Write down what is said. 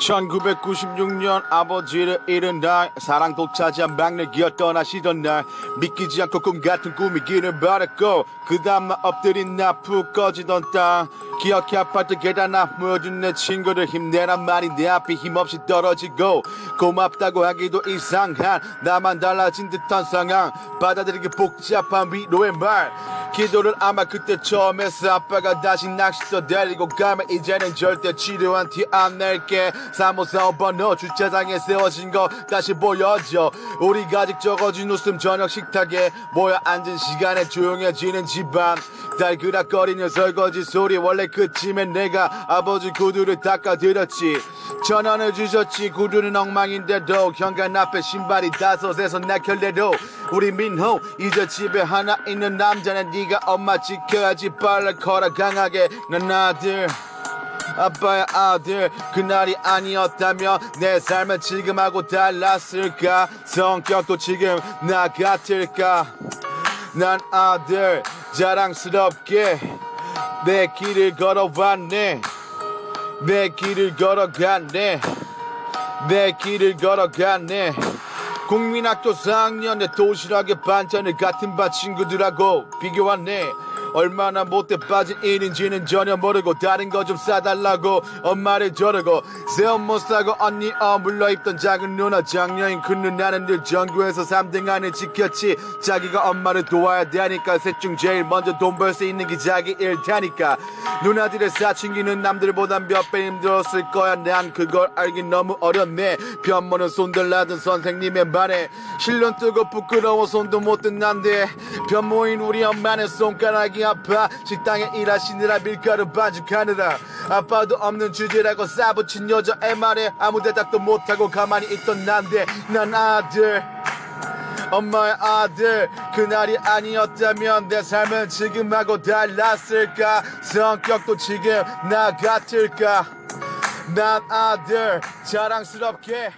1996년 아버지를 잃은 날 사랑 도차지한 막내 기어 떠나시던 날 믿기지 않고 꿈 같은 꿈이 길을 바랐고 그 다음날 엎드린 나 푹 꺼지던 땅 기억해 아파트 계단 앞 모여준 내 친구들 힘내란 말이 내 앞에 힘없이 떨어지고 고맙다고 하기도 이상한 나만 달라진 듯한 상황 받아들이기 복잡한 위로의 말 기도를 아마 그때 처음 했어 아빠가 다시 낚시터 데리고 가면 이제는 절대 치료한 티 안 낼게. 3호사 5번호 주차장에 세워진 거 다시 보여줘. 우리가 아직 적어진 웃음 저녁 식탁에 모여 앉은 시간에 조용해지는 집안. 달그락거리는 설거지 소리 원래 그쯤엔 내가 아버지 구두를 닦아드렸지 전원을 주셨지 구두는 엉망인데도 현관 앞에 신발이 다섯에서 나켤래도 우리 민호 이제 집에 하나 있는 남자는 네가 엄마 지켜야지. 빨라 커라 강하게. 난 아들 아빠의 아들 그날이 아니었다면 내 삶은 지금하고 달랐을까? 성격도 지금 나 같을까? 난 아들 자랑스럽게 내 길을 걸어왔네 내 길을 걸어갔네. 내 길을 걸어갔네. 국민학교 4학년 내 도시락에 반찬을 같은 반 친구들하고 비교하네 얼마나 못돼 빠진 일인지는 전혀 모르고 다른 거좀 싸달라고 엄마를 저르고 새옷 못 사고 언니 어물러 입던 작은 누나 장녀인 큰 누나는 늘 전교에서 3등 안을 지켰지. 자기가 엄마를 도와야 되니까 셋 중 제일 먼저 돈 벌 수 있는 게 자기 일 테니까. 누나들의 사춘기는 남들보다 몇배 힘들었을 거야. 난 그걸 알긴 너무 어렵네. 편모는 손들라던 선생님의 말에. 실론 뜨고 부끄러워 손도 못 든 난데 편모인 우리 엄마는 손가락이 아파. 식당에 일하시느라 밀가루 반죽하느라. 아빠도 없는 주제라고 싸붙인 여자의 말에 아무 대답도 못하고 가만히 있던 난데. 난 아들. 엄마의 아들. 그날이 아니었다면 내 삶은 지금하고 달랐을까? 성격도 지금 나 같을까? 난 아들. 자랑스럽게